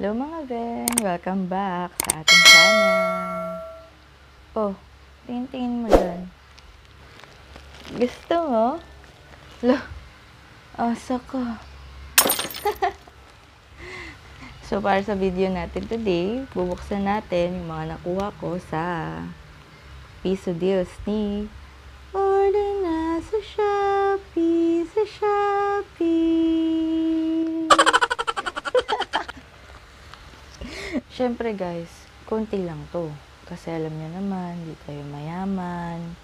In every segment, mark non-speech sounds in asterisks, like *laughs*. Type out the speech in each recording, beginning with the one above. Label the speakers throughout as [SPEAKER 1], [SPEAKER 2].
[SPEAKER 1] Hello mga Ben! Welcome back sa ating channel! Oh, tingin-tingin mo dyan. Gusto mo? Lo, asa ka. *laughs* so, para sa video natin today, bubuksan natin yung mga nakuha ko sa piso deals ni Order na sa Shopee, sa Shopee. Siyempre guys, konti lang to. Kasi alam niyo naman, di tayo mayaman.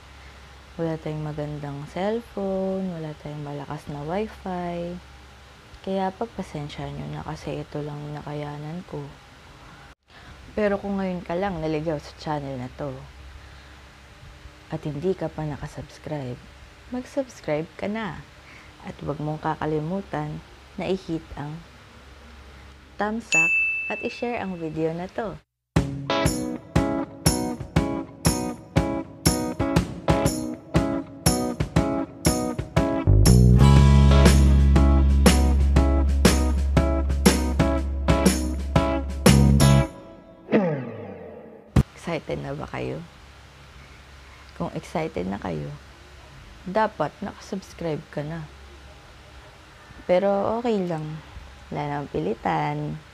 [SPEAKER 1] Wala tayong magandang cellphone, wala tayong malakas na wifi. Kaya pagpasensya nyo na kasi ito lang nakayanan ko. Pero kung ngayon ka lang naligaw sa channel na to, at hindi ka pa nakasubscribe, mag-subscribe ka na. At huwag mong kakalimutan na i-hit ang thumbs up at i-share ang video na to. Excited na ba kayo? Kung excited na kayo, dapat nakasubscribe ka na. Pero okay lang. Wala namang pilitan.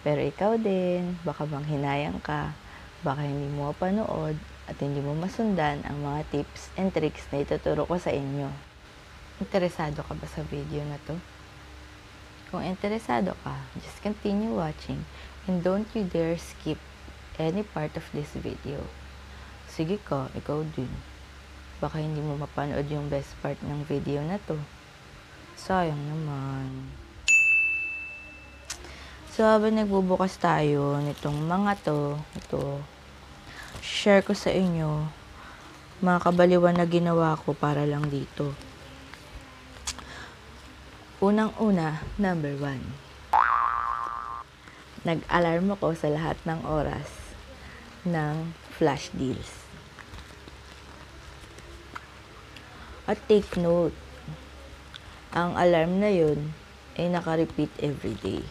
[SPEAKER 1] Pero ikaw din, baka bang hinayang ka, baka hindi mo mapanood at hindi mo masundan ang mga tips and tricks na ituturo ko sa inyo. Interesado ka ba sa video na to? Kung interesado ka, just continue watching and don't you dare skip any part of this video. Sige ka, ikaw din. Baka hindi mo mapanood yung best part ng video na to. Sayang naman. So, habang nagbubukas tayo nitong mga to, ito, share ko sa inyo mga kabaliwan na ginawa ko para lang dito. Unang-una, number one. Nag-alarm ako sa lahat ng oras ng flash deals. At take note, ang alarm na yun ay naka-repeat every day.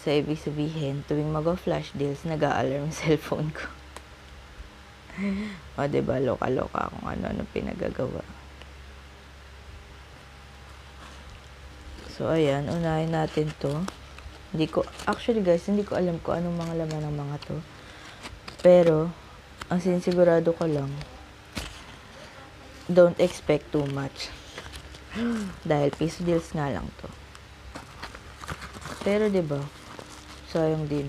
[SPEAKER 1] So, ibig sabihin, tuwing mag-flash deals, nag-a-alarm *laughs* cellphone ko. o, diba, loka-loka kung ano-ano pinagagawa. So, ayan, unahin natin to. Hindi ko, actually guys, hindi ko alam kung anong mga laman ng mga to. Pero, ang sinisigurado ko lang, don't expect too much. *gasps* Dahil piece deals nga lang to. Pero, ba? Sayang din.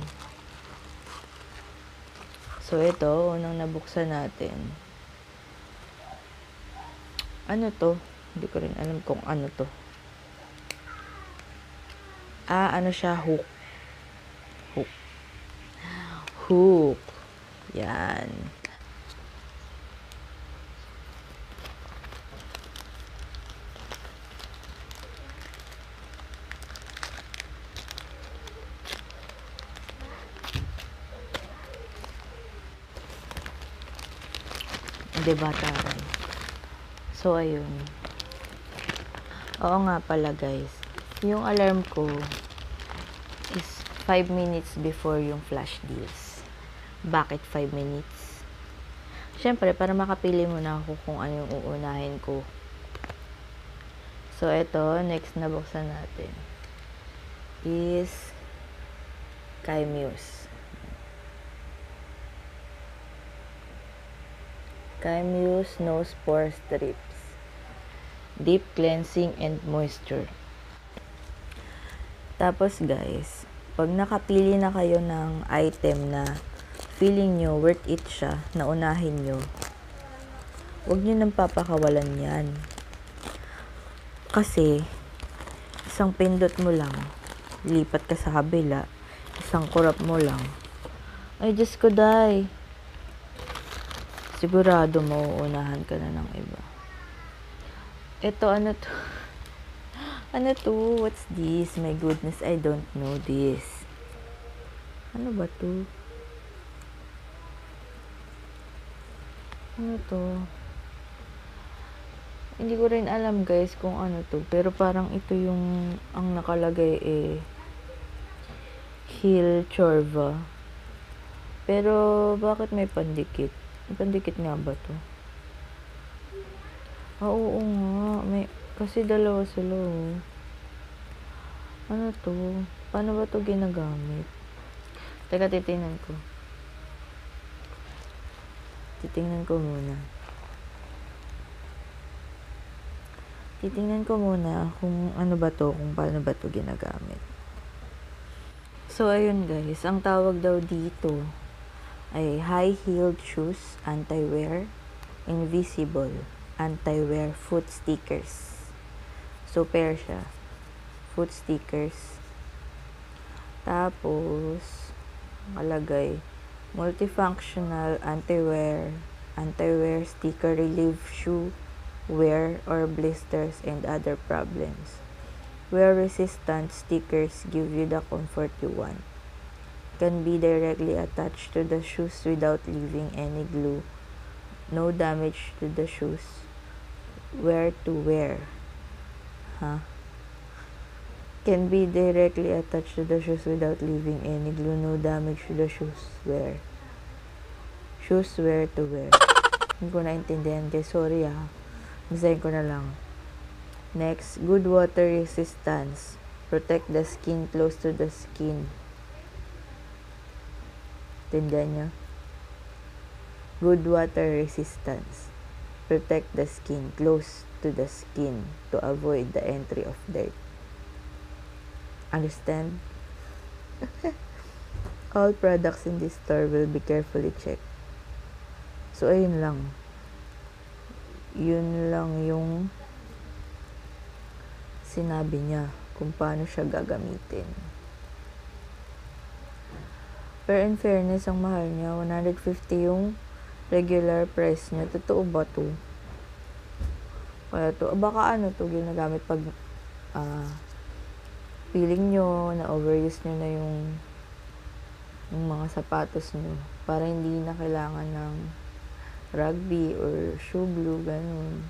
[SPEAKER 1] So, ito, unang nabuksan natin. Ano to? Hindi ko rin alam kung ano to. Ah, ano siya? Hook. Hook. Hook. Yan. Hindi ba taray? So, ayun. Oo nga pala, guys. Yung alarm ko is 5 minutes before yung flash deals. Bakit 5 minutes? Siyempre, para makapili mo na ako kung ano yung uunahin ko. So, ito, next na buksan natin is kay Muse. Kay Muse Nose Pore Strips. Deep Cleansing and Moisture. Tapos guys, pag nakapili na kayo ng item na feeling nyo worth it siya, na unahin nyo, huwag nyo nang papakawalan yan. Kasi, isang pindot mo lang, lipat ka sa kabila, isang kurap mo lang. Ay, Diyos ko, day. Sigurado mauunahan ka na ng iba. Ito, ano to? *gasps* Ano to? What's this? My goodness, I don't know this. Ano ba to? Ano to? Hindi ko rin alam guys kung ano to. Pero parang ito yung ang nakalagay eh heel chorva. Pero, bakit may pandikit? Pandikit nga ba to? Ah, oo nga. May, kasi dalawa sila, oh. Ano to? Paano ba to ginagamit? Teka, titingnan ko. Titingnan ko muna. Titingnan ko muna kung ano ba to, kung paano ba to ginagamit. So, ayun guys, ang tawag daw dito ay high-heeled shoes, anti-wear, invisible, anti-wear foot stickers. So, pair siya. Foot stickers. Tapos, kalagay, multifunctional anti-wear, anti-wear sticker relief shoe, wear or blisters and other problems. Wear resistant stickers give you the comfort you want. Can be directly attached to the shoes without leaving any glue. No damage to the shoes. Where to wear. Huh? Can be directly attached to the shoes without leaving any glue. No damage to the shoes. Wear. Shoes wear to wear. Hindi ko naintindihan guys. Sorry ah. Basahin ko na lang. Next, good water resistance. Protect the skin close to the skin. Tindihan niyo? Good water resistance. Protect the skin close to the skin to avoid the entry of dirt. Understand? *laughs* All products in this store will be carefully checked. So, ayun lang yun lang yung sinabi niya kung paano siya gagamitin. Pero in fairness, ang mahal niya, 150 yung regular price niya. Totoo ba to? Kaya to, baka ano to ginagamit pag uh, feeling nyo na overuse nyo na yung yung mga sapatos nyo para hindi na kailangan ng rugby or shoe glue, ganun.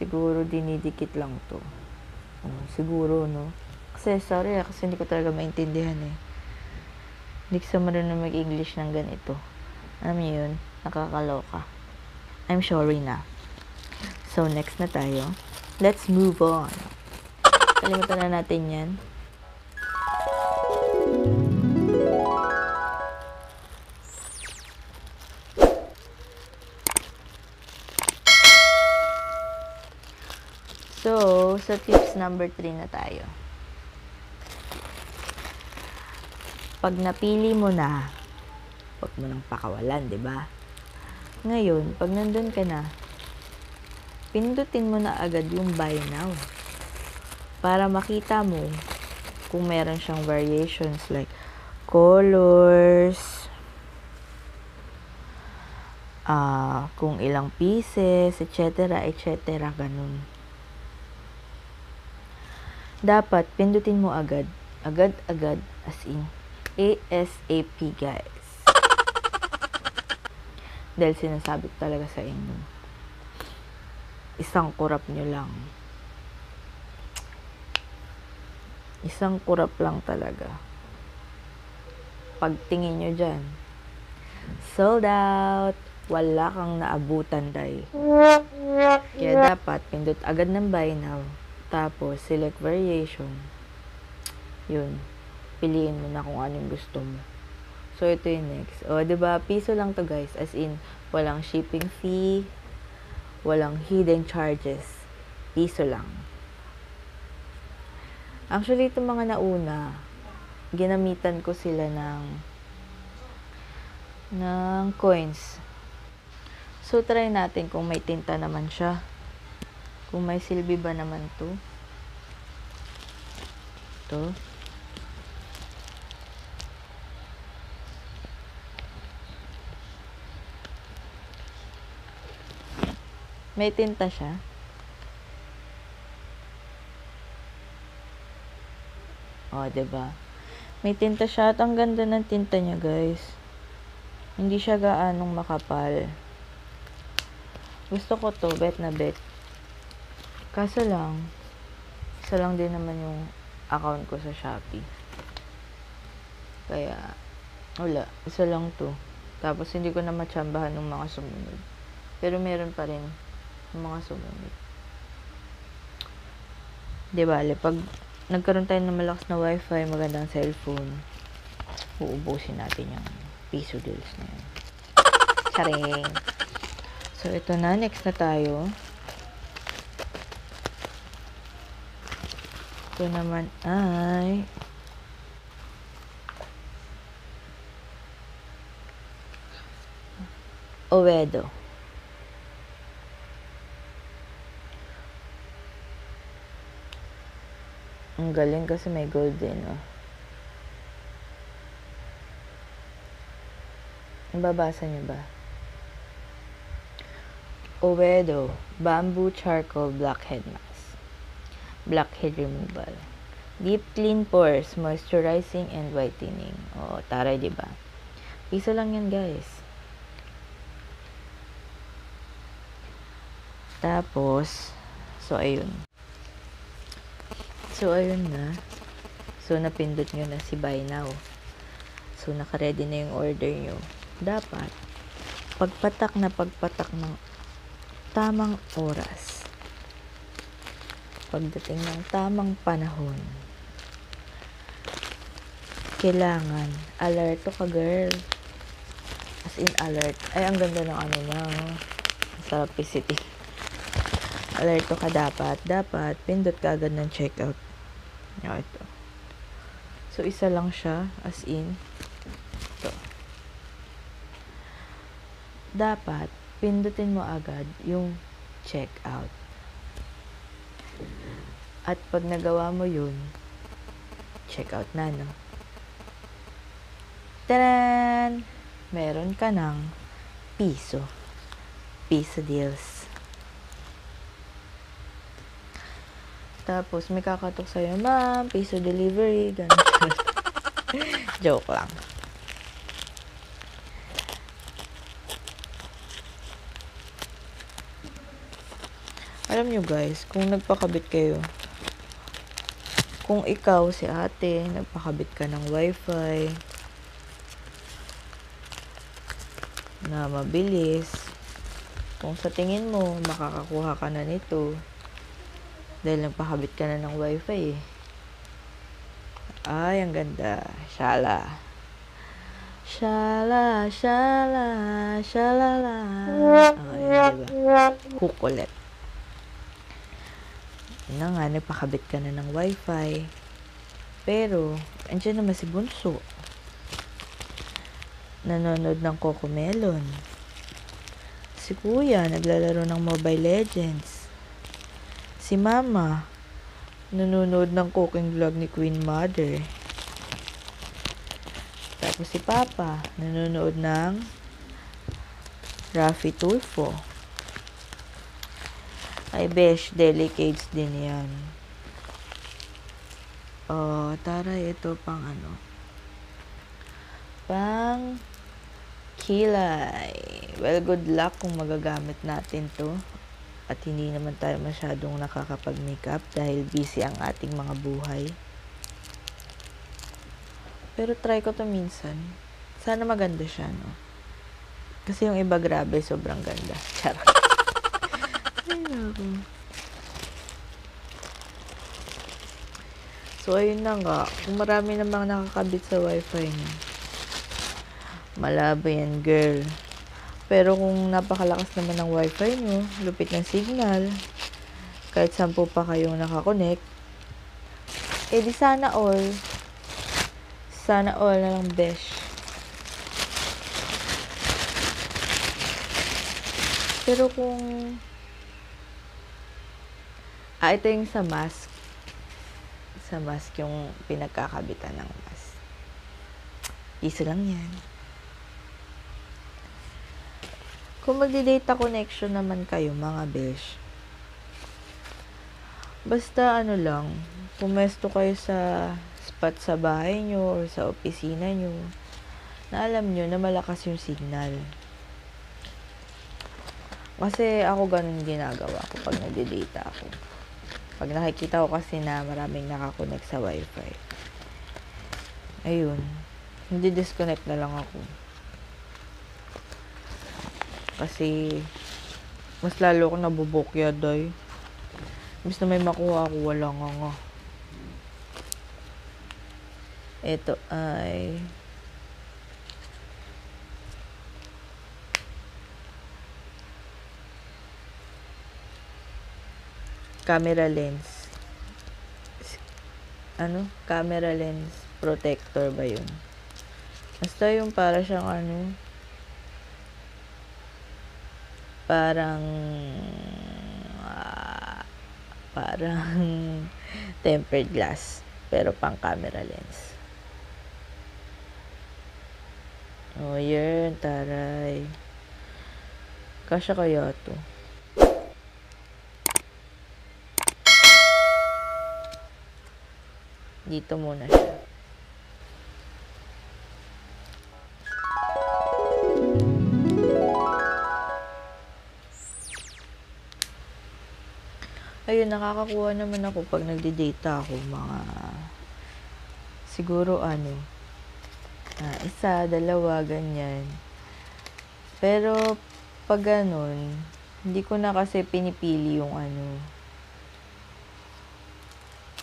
[SPEAKER 1] Siguro dinidikit lang to. Oh, siguro, no? Kasi, sorry ah, kasi hindi ko talaga maintindihan eh. Hindi ko marunong mag-English ng ganito. Alam niyo yun? Nakakaloka. I'm sorry na. So, next na tayo. Let's move on. Kalimutan na natin yan. So, sa tips number 3 na tayo. Pag napili mo na, huwag mo nang pakawalan, di ba? Ngayon, pag nandun ka na, pindutin mo na agad yung buy now. Para makita mo kung meron siyang variations like colors, uh, kung ilang pieces, etc., etc., ganun dapat pindutin mo agad. Agad-agad as in ASAP guys. *laughs* Dahil sinasabi ko talaga sa inyo. Isang kurap nyo lang. Isang kurap lang talaga. Pagtingin nyo dyan, sold out. Wala kang naabutan, day. Kaya dapat, pindot agad ng buy now tapos, select variation. Yun. Piliin mo na kung anong gusto mo. So, ito yung next. O, ba diba? Piso lang to guys. As in, walang shipping fee, walang hidden charges. Piso lang. Actually, itong mga nauna, ginamitan ko sila ng ng coins. So, try natin kung may tinta naman siya. Kung may silbi ba naman to. To. May tinta siya. Oh, 'di ba? May tinta siya at ang ganda ng tinta niya, guys. Hindi siya gaanong makapal. Gusto ko to, bet na bet. Kaso lang, isa lang din naman yung account ko sa Shopee. Kaya, wala. Isa lang to. Tapos, hindi ko na matsambahan ng mga sumunod. Pero meron pa rin mga sumunod. Di bale, pag nagkaroon tayo ng malakas na wifi, magandang cellphone, uubusin natin yung piso deals na yun. Charing! So, ito na. Next na tayo. Ito naman ay Owedo. Ang galing kasi may gold din, oh. Babasa niyo ba? Owedo, Bamboo Charcoal Blackhead Mask. Blackhead Removal. Deep clean pores, moisturizing and whitening. O, taray, di ba? Piso lang yan, guys. Tapos, so, ayun. So, ayun na. So, napindot nyo na si Buy Now. So, nakaready na yung order nyo. Dapat, pagpatak na pagpatak ng tamang oras. Pagdating ng tamang panahon, kailangan, alerto ka girl. As in, alert. Ay, ang ganda ng ano niya. Oh. Sa PCT. Alerto ka dapat. Dapat, pindot ka agad ng checkout. Yan, ito. So, isa lang siya. As in, ito. Dapat, pindutin mo agad yung checkout. At pag nagawa mo yun, checkout na, no? Taran! Meron ka ng piso. Piso deals. Tapos, may kakatok sa'yo, ma'am, piso delivery, ganun. *laughs* Joke lang. Alam nyo guys, kung nagpakabit kayo, kung ikaw, si ate, nagpakabit ka ng wifi, na mabilis, kung sa tingin mo, makakakuha ka na nito, dahil nagpakabit ka na ng wifi eh. Ay, ang ganda. Shala. Shala, shala, shalala. Okay, diba? Hook ulit. Na nga, nagpakabit ka na ng wifi. Pero, andyan naman si Bunso. Nanonood ng Coco Melon. Si Kuya, naglalaro ng Mobile Legends. Si Mama, nanonood ng cooking vlog ni Queen Mother. Tapos si Papa, nanonood ng Raffy Tulfo. Ay, besh, delicates din yan. Oh, tara, ito pang ano. Pang kilay. Well, good luck kung magagamit natin to. At hindi naman tayo masyadong nakakapag-makeup dahil busy ang ating mga buhay. Pero try ko to minsan. Sana maganda siya, no? Kasi yung iba grabe, sobrang ganda. *laughs* Charot. So, ayun na nga. Kung marami namang nakakabit sa wifi niya, malabo yan, girl. Pero kung napakalakas naman ng wifi nyo, lupit ng signal, kahit sampu pa kayong nakakonect, eh di sana all. Sana all na lang besh. Pero kung Ah, ito yung sa mask. Sa mask yung pinagkakabitan ng mask. Piso lang yan. Kung magdi-data connection naman kayo, mga besh, basta ano lang, pumesto kayo sa spot sa bahay nyo or sa opisina nyo, na alam nyo na malakas yung signal. Kasi ako ganun ginagawa ko pag nagdi-data ako. Pag nakikita ko kasi na maraming nakakonect sa wifi. Ayun. Hindi disconnect na lang ako. Kasi, mas lalo ako nabubukya, day. Mas na may makuha ako, wala nga nga. Ito ay... Camera lens. Ano? Camera lens protector ba yun? Basta yung para siyang ano, parang ah, parang *laughs* tempered glass pero pang camera lens. Oh, yun, taray. Kasya kaya to. Dito muna siya. Nakakakuha naman ako pag nagdi-data ako mga siguro ano ah, isa, dalawa, ganyan. Pero pag ganun, hindi ko na kasi pinipili yung ano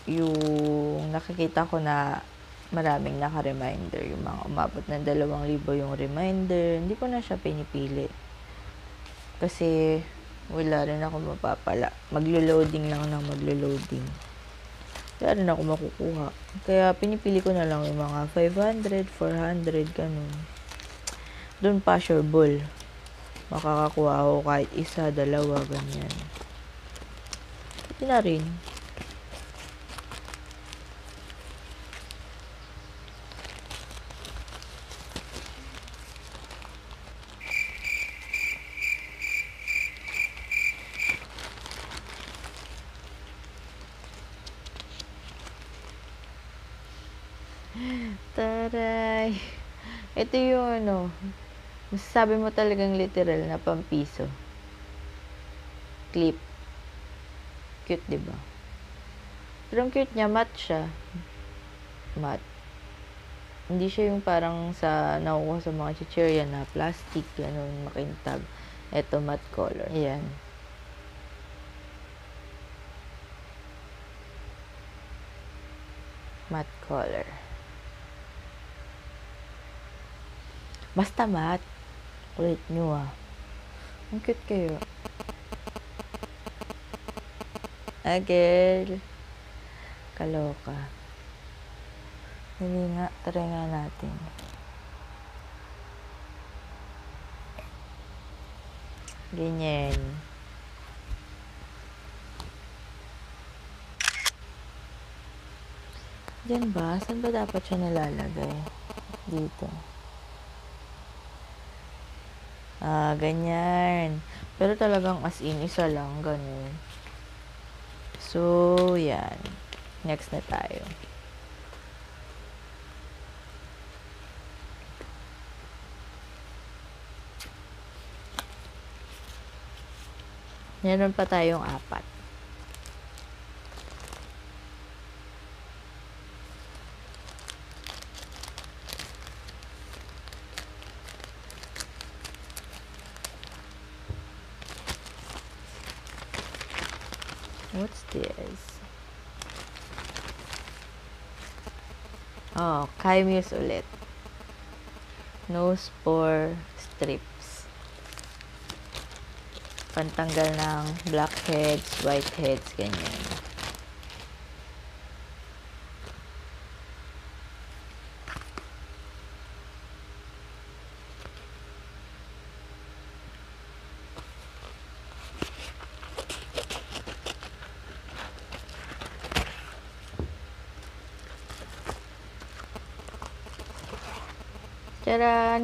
[SPEAKER 1] yung nakikita ko na maraming naka-reminder, yung mga umabot ng dalawang libo yung reminder, hindi ko na siya pinipili. Kasi, wala rin ako mapapala. Maglo-loading lang ng maglo-loading. Wala rin ako makukuha. Kaya, pinipili ko na lang yung mga 500, 400, ganun. Doon pa, sure ball. Makakakuha ako kahit isa, dalawa, ganyan. Hindi na rin. Taray. Ito yung ano, masasabi mo talagang literal na pampiso. Clip. Cute, di ba? Pero ang cute niya, matte siya. Matte. Hindi siya yung parang sa nakukuha sa mga chichirya na plastic, ganun, makintab. Ito, matte color. Ayan. Matte color. Basta mat. Kulit nyo ah. Ang cute kayo. Ah. Kaloka. Hindi nga. Try nga natin. Ganyan. Diyan ba? Saan ba dapat siya nalalagay? Dito. Ah, ganyan. Pero talagang as in, isa lang, ganun. So, yan. Next na tayo. Meron pa tayong apat. This? Oh, Kymuse ulit. Nose pore strips. Pantanggal ng blackheads, whiteheads, ganyan.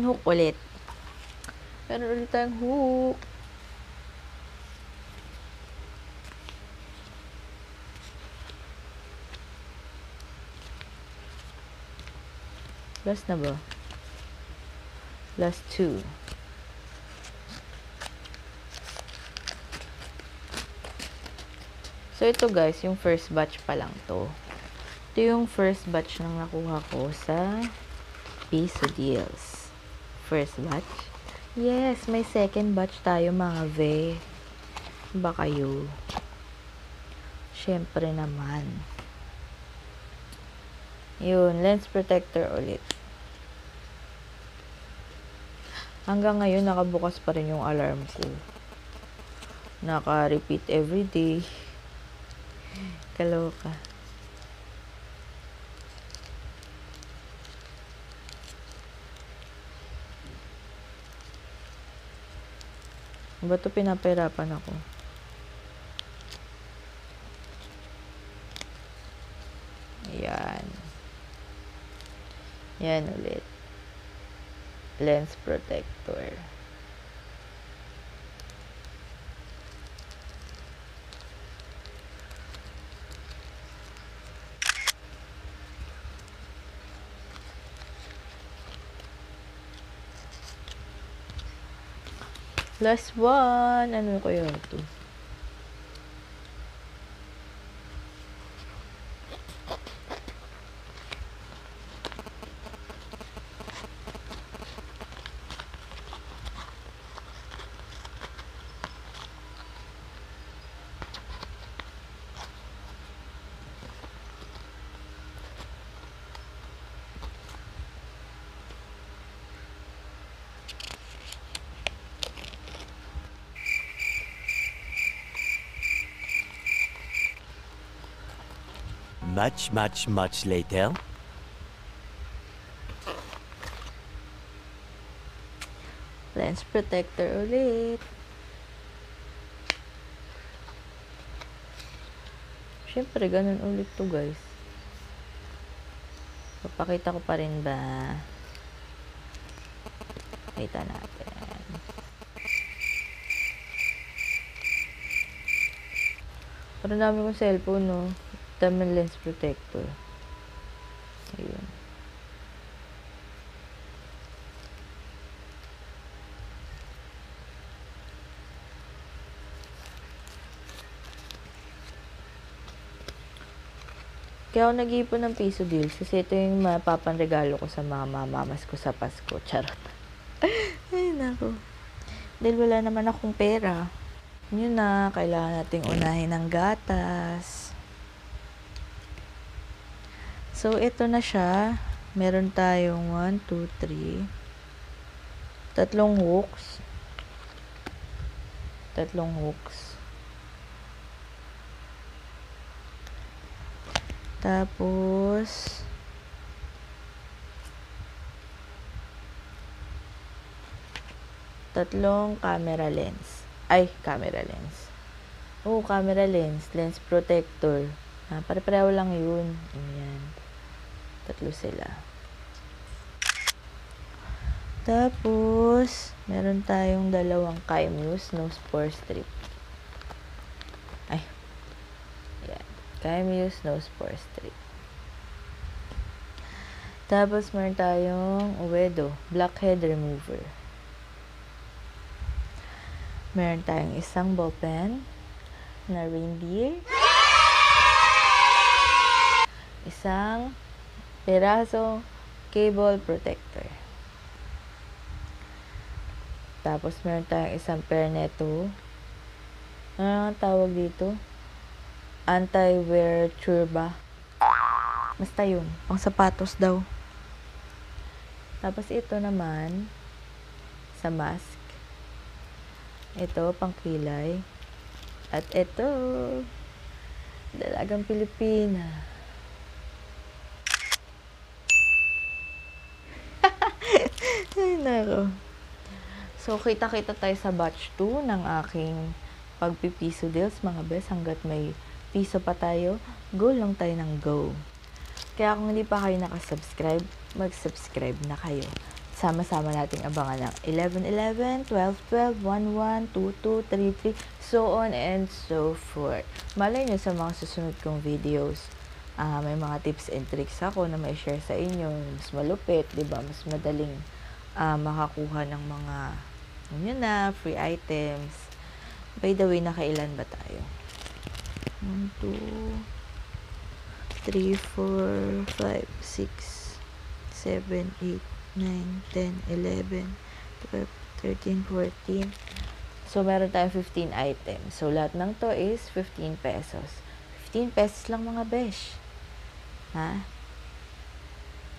[SPEAKER 1] Charan, hook ulit. Meron ulit tayong hook. Last na ba? Last two. So, ito guys, yung first batch pa lang to. Ito yung first batch ng nakuha ko sa piso deals. First batch? Yes, may second batch tayo mga ve. Ba kayo? Siyempre naman. Yun, lens protector ulit. Hanggang ngayon, nakabukas pa rin yung alarm ko. Naka-repeat everyday. Kaloka. Ba't to pinapahirapan ako? Ayan. Yan ulit. Lens protector. Last one. Ano kaya ito?
[SPEAKER 2] Much, much, much later.
[SPEAKER 1] Lens protector ulit. Siyempre, ganun ulit to guys. Papakita ko pa rin ba? Kita natin. Parang dami kong cellphone, no? Dami lens protector. Ayun. Kaya ako nag-iipon ng piso deals kasi ito yung mapapanregalo ko sa mga mamamas ko sa Pasko. *laughs* Charot. Ay, nako. Dahil wala naman akong pera. Yun na, kailangan nating unahin ng gatas. So, ito na siya. Meron tayong 1, 2, 3. Tatlong hooks. Tatlong hooks. Tapos, tatlong camera lens. Ay, camera lens. Oo, camera lens. Lens protector. Ah, pare-pareho lang yun. Ayan. Tatlo sila. Tapos, meron tayong dalawang Kaimuse nose pore strip. Ay. Ayan. Kaimuse nose pore strip. Tapos, meron tayong Uwedo blackhead remover. Meron tayong isang ballpen na reindeer. Isang peraso cable protector. Tapos meron tayong isang pair neto. Ano ang tawag dito? Anti-wear churba. Basta yun. Pang sapatos daw. Tapos ito naman sa mask. Ito, pang kilay. At ito, dalagang Pilipina. Ay, nako. So, kita-kita tayo sa batch 2 ng aking pagpipiso deals, mga bes. Hanggat may piso pa tayo, go lang tayo ng go. Kaya kung hindi pa kayo nakasubscribe, mag-subscribe na kayo. Sama-sama nating abangan ng 11-11, 12-12, 1-1, 2-2, 3-3, so on and so forth. Malay nyo sa mga susunod kong videos. Uh, may mga tips and tricks ako na may share sa inyo. Mas malupit, di ba? Mas madaling uh, makakuha ng mga yun na, free items. By the way, nakailan ba tayo? 1, 2, 3, 4, 5, 6, 7, 8, 10, 11, 12, 13, 14. So, meron tayong 15 items. So, lahat ng to is 15 pesos. 15 pesos lang mga besh. Ha?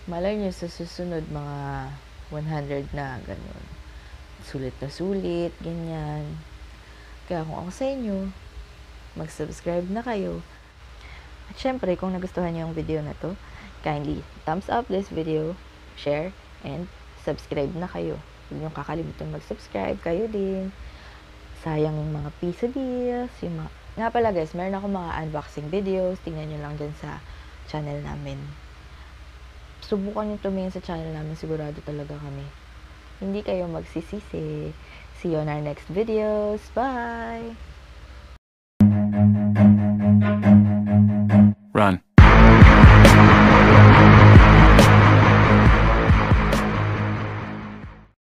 [SPEAKER 1] Malay nyo sa susunod mga 100 na, ganun. Sulit na sulit, ganyan. Kaya kung ako sa inyo, mag-subscribe na kayo. At syempre, kung nagustuhan niyo yung video na to, kindly thumbs up this video, share, and subscribe na kayo. Huwag niyong kakalimutan mag-subscribe kayo din. Sayang yung mga piso deals, yung mga... Nga pala guys, meron ako mga unboxing videos. Tingnan nyo lang dyan sa channel namin. Subukan nyo tumingin sa channel namin. Sigurado talaga kami. Hindi kayo magsisisi. See you on our next videos. Bye!
[SPEAKER 3] Run.